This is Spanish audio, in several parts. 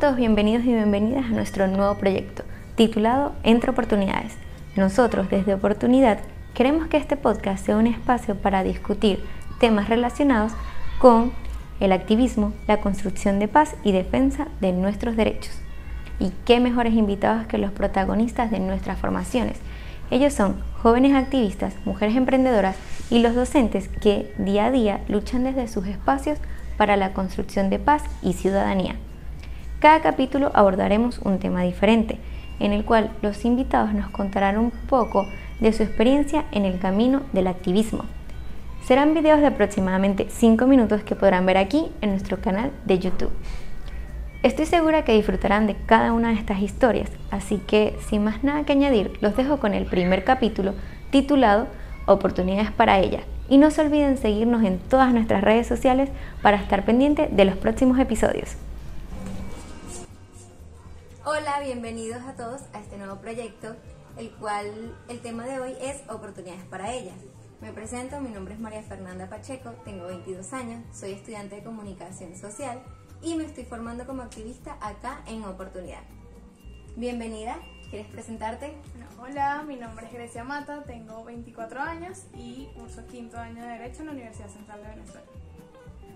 Todos bienvenidos y bienvenidas a nuestro nuevo proyecto, titulado Entre Oportunidades. Nosotros, desde Oportunidad, queremos que este podcast sea un espacio para discutir temas relacionados con el activismo, la construcción de paz y defensa de nuestros derechos. Y qué mejores invitados que los protagonistas de nuestras formaciones. Ellos son jóvenes activistas, mujeres emprendedoras y los docentes que día a día luchan desde sus espacios para la construcción de paz y ciudadanía. Cada capítulo abordaremos un tema diferente, en el cual los invitados nos contarán un poco de su experiencia en el camino del activismo. Serán videos de aproximadamente 5 minutos que podrán ver aquí en nuestro canal de YouTube. Estoy segura que disfrutarán de cada una de estas historias, así que sin más nada que añadir, los dejo con el primer capítulo titulado Oportunidades para ella. Y no se olviden seguirnos en todas nuestras redes sociales para estar pendiente de los próximos episodios. Hola, bienvenidos a todos a este nuevo proyecto, el cual el tema de hoy es Oportunidades para ellas. Me presento, mi nombre es María Fernanda Pacheco, tengo 22 años, soy estudiante de comunicación social y me estoy formando como activista acá en Oportunidad. Bienvenida, ¿quieres presentarte? hola, mi nombre es Grecia Mata, tengo 24 años y curso quinto año de Derecho en la Universidad Central de Venezuela.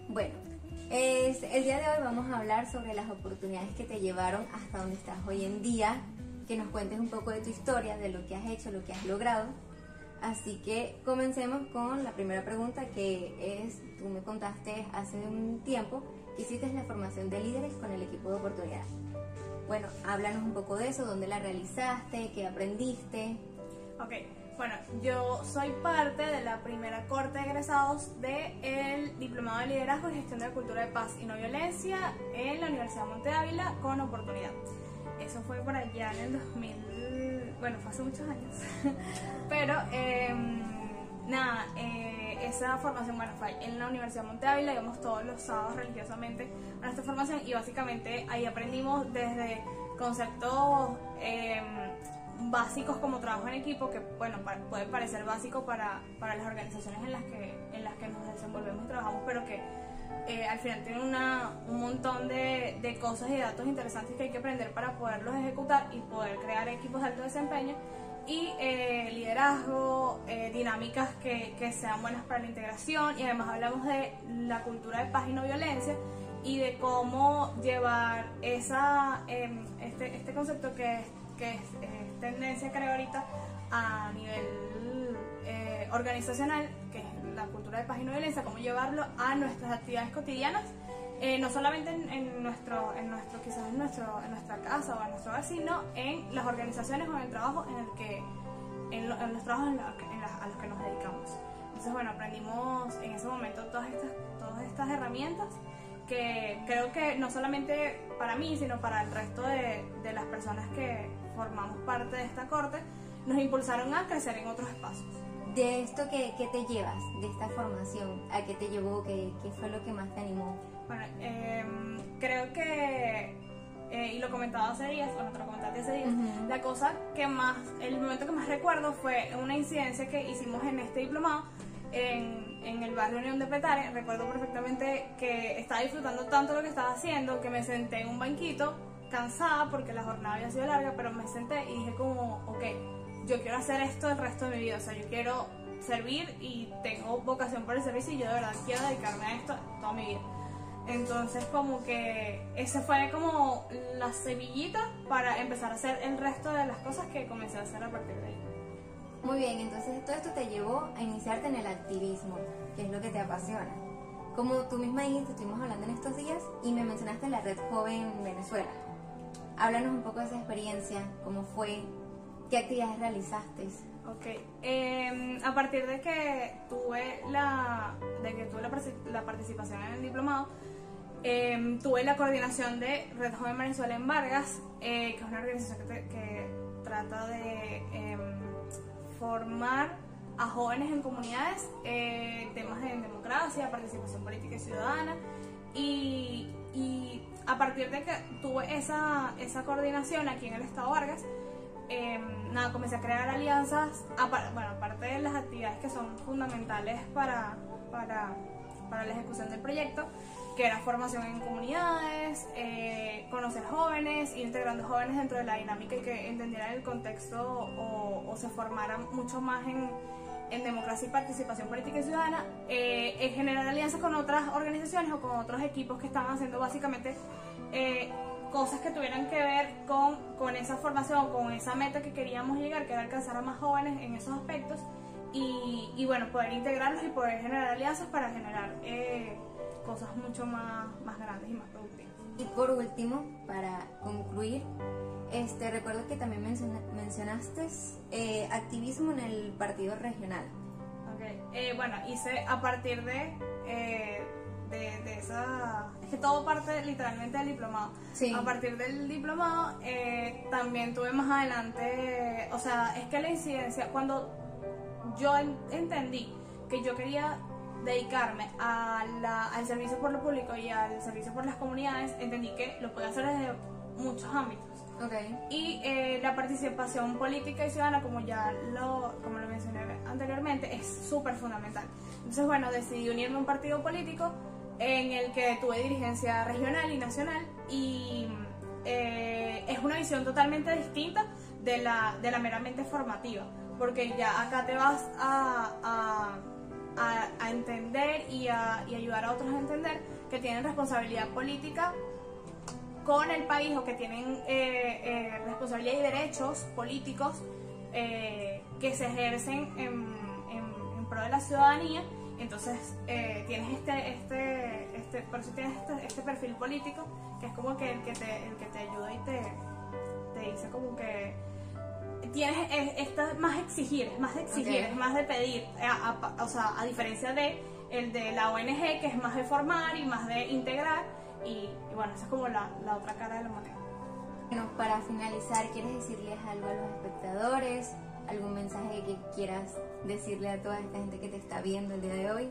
Bueno, es, el día de hoy vamos a hablar sobre las oportunidades que te llevaron hasta donde estás hoy en día, que nos cuentes un poco de tu historia, de lo que has hecho, lo que has logrado. Así que comencemos con la primera pregunta que es, tú me contaste hace un tiempo hiciste la formación de líderes con el equipo de oportunidad. Bueno, háblanos un poco de eso, dónde la realizaste, qué aprendiste. Ok, bueno, yo soy parte de la primera corte de egresados del Diplomado de Liderazgo y Gestión de la Cultura de Paz y No Violencia en la Universidad Monte Ávila con oportunidad. Eso fue por allá en el 2000, bueno, fue hace muchos años. Pero, em, nada, eh, esa formación, bueno, fue en la Universidad Monte Ávila, íbamos todos los sábados religiosamente a nuestra formación y básicamente ahí aprendimos desde conceptos em, básicos como trabajo en equipo, que bueno, puede parecer básico para, para, las organizaciones en las, que, en las que nos desenvolvemos y trabajamos, pero que eh, al final tienen una, un montón de, de cosas y datos interesantes que hay que aprender para poderlos ejecutar y poder crear equipos de alto desempeño y eh, liderazgo, eh, dinámicas que, que, sean buenas para la integración. Y además hablamos de la cultura de paz y no violencia y de cómo llevar esa, em, este, este, concepto que, que es, tendencia creo ahorita a nivel eh, organizacional, que es la cultura de paz y no violencia, cómo llevarlo a nuestras actividades cotidianas eh, no solamente en, nuestro, en nuestro, quizás en, nuestro, en nuestra casa o en nuestro sino en las organizaciones o en el trabajo en el que, en, los trabajos a los que nos dedicamos. Entonces, bueno, aprendimos en ese momento todas estas, todas estas herramientas que creo que no solamente para mí, sino para el resto de, de las personas que formamos parte de esta corte, nos impulsaron a crecer en otros espacios. De esto, ¿qué, qué te llevas de esta formación? ¿A qué te llevó? ¿Qué, qué fue lo que más te animó? Bueno, em, creo que, eh, y lo comentaba hace días, o no te lo comentaste hace días, la cosa que más, el momento que más recuerdo fue una incidencia que hicimos en este diplomado en, en el barrio Unión de Petare. Recuerdo perfectamente que estaba disfrutando tanto lo que estaba haciendo que me senté en un banquito cansada porque la jornada había sido larga, pero me senté y dije como, ok, yo quiero hacer esto el resto de mi vida, o sea, yo quiero servir y tengo vocación por el servicio y yo de verdad quiero dedicarme a esto toda mi vida. Entonces como que ese fue como la semillita para empezar a hacer el resto de las cosas que comencé a hacer a partir de ahí. Muy bien, entonces todo esto te llevó a iniciarte en el activismo, que es lo que te apasiona. Como tú misma dijiste, estuvimos hablando en estos días y me mencionaste la Red Joven Venezuela. Háblanos un poco de esa experiencia, cómo fue, qué actividades realizaste. Ok, em, a partir de que tuve la, de que tuve la, participación en el diplomado, Em, tuve la coordinación de Red Joven Venezuela en Vargas, eh, que es una organización que, trata de em, formar a jóvenes en comunidades eh, temas de democracia, participación política y ciudadana. Y, partir de que tuve esa, esa coordinación aquí en el Estado Vargas, em, nada, comencé a crear alianzas, bueno, aparte de las actividades que son fundamentales para, para la ejecución del proyecto, que era formación en comunidades, eh, conocer jóvenes, integrando jóvenes dentro de la dinámica y que entendieran el contexto o, se formaran mucho más en, en, democracia y participación política y ciudadana, eh, en generar alianzas con otras organizaciones o con otros equipos que estaban haciendo básicamente cosas que tuvieran que ver con, con esa formación, con esa meta que queríamos llegar, que era alcanzar a más jóvenes en esos aspectos y, y bueno, poder integrarlos y poder generar alianzas para generar eh, cosas mucho más, más grandes y más productivas. Y por último, para concluir, este, recuerdo que también mencionaste eh, activismo en el partido regional. Okay. Eh, bueno, hice a partir de, eh, de, de, esa... Es que todo parte literalmente del diplomado. Sí. A partir del diplomado también tuve más adelante... O sea, es que la incidencia, cuando yo entendí que yo quería dedicarme al servicio por lo público y al servicio por las comunidades, entendí que lo podía hacer desde muchos ámbitos. Okay. Y eh, la participación política y ciudadana, como ya lo, como lo mencioné anteriormente, es súper fundamental. Entonces, bueno, decidí unirme a un partido político en el que tuve dirigencia regional y nacional y eh, es una visión totalmente distinta de la, de la meramente formativa, porque ya acá te vas a a, entender y a, ayudar a otros a entender que tienen responsabilidad política con el país o que tienen eh, eh, responsabilidad y derechos políticos eh, que se ejercen en, pro de la ciudadanía. Entonces tienes este, este, este, por eso tienes este, este, perfil político que es como que el que te, el que te ayuda y te, te dice como que tienes esto más exigir, es más de exigir, es más de pedir, o sea, a diferencia de el de la ONG que es más de formar y más de integrar y, bueno, esa es como la, la, otra cara de la moneda. Bueno, para finalizar, ¿quieres decirles algo a los espectadores? ¿Algún mensaje que quieras decirle a toda esta gente que te está viendo el día de hoy?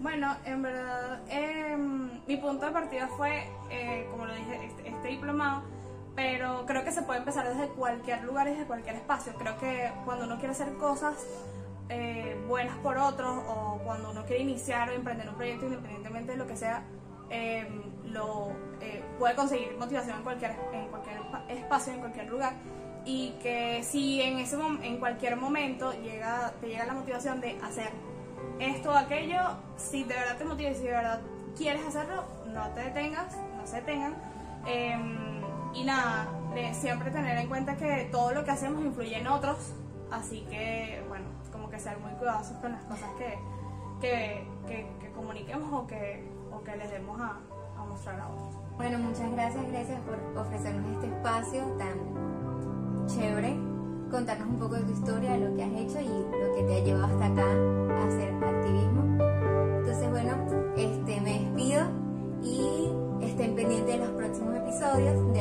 Bueno, en verdad, em, mi punto de partida fue, eh, como lo dije, este, este diplomado pero creo que se puede empezar desde cualquier lugar desde cualquier espacio. Creo que cuando uno quiere hacer cosas eh, buenas por otros o cuando uno quiere iniciar o emprender un proyecto independientemente de lo que sea, eh, lo eh, puede conseguir motivación en cualquier, en cualquier espacio, en cualquier lugar y que si en, ese en cualquier momento llega, te llega la motivación de hacer esto o aquello, si de verdad te motiva y si de verdad quieres hacerlo, no te detengas, no se detengan. Em, y nada, siempre tener en cuenta que todo lo que hacemos influye en otros, así que bueno, como que ser muy cuidadosos con las cosas que, que, que, comuniquemos o que, o que les demos a, a, mostrar a otros. Bueno, muchas gracias, gracias por ofrecernos este espacio tan chévere, contarnos un poco de tu historia, de lo que has hecho y lo que te ha llevado hasta acá a hacer activismo. Entonces, bueno, este, me despido y estén pendientes de los próximos episodios